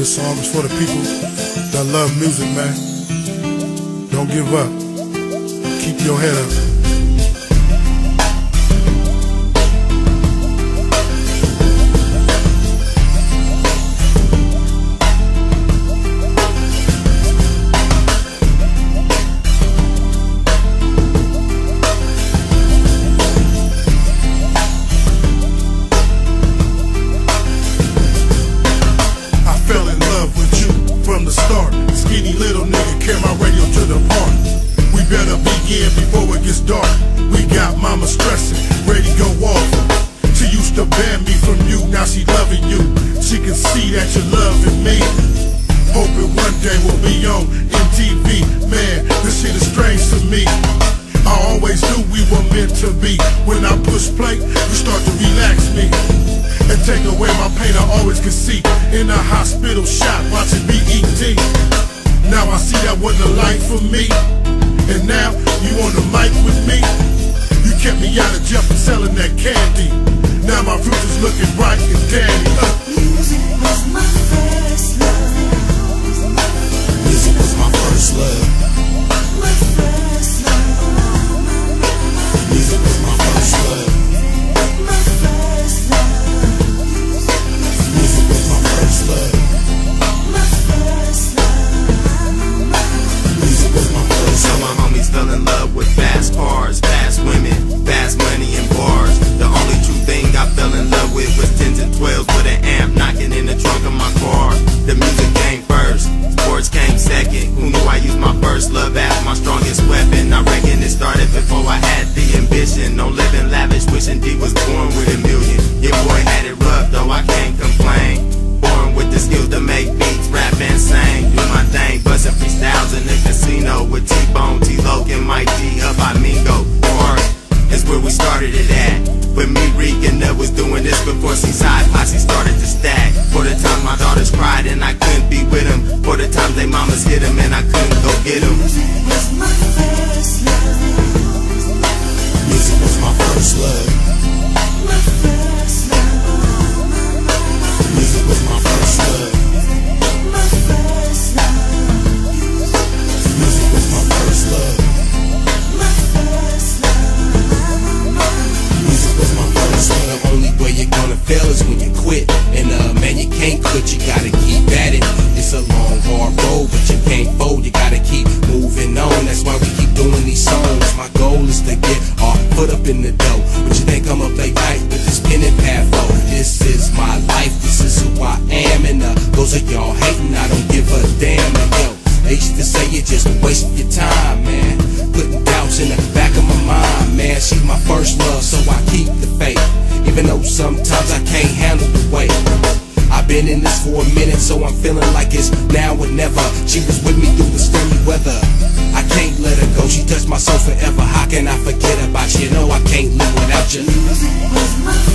This song is for the people that love music, man. Don't give up. Keep your head up. Meant to be. When I push play, you start to relax me and take away my pain I always could see in a hospital shot watching BET. Now I see that wasn't a life for me, and now you on the mic with me. You kept me out of jail for selling that candy. Love with fast cars, fast women, fast money and bars. The only true thing I fell in love with was 10s and 12s with an amp knocking in the trunk of my car. The music came first, sports came second. Who knew I used my first love as my strongest weapon? I reckon it started before I had the ambition. No living lavish, wishing D was started it at. With me, Regan, that was doing this before Seaside Posse started to stack. For the time my daughters cried and I couldn't be with them. For the times they mamas hit them and I couldn't go get them. Music was my first love. Music was my first love. Is when you quit. And uh, man, you can't quit, you gotta keep at it. It's a long, hard road, but you can't fold, you gotta keep moving on. That's why we keep doing these songs. My goal is to get our foot up in the dough. But you think I'ma play with this pen and pad flow? This is my life, this is who I am. And uh, those of y'all hating, I don't give a damn. And yo, they used to say you're just wasting your time, man. Putting doubts in the back of my mind, man. She's my first love, so I keep. Even though sometimes I can't handle the weight. I've been in this for a minute, so I'm feeling like it's now or never. She was with me through the stormy weather. I can't let her go, she touched my soul forever. How can I forget about you? You know I can't live without you.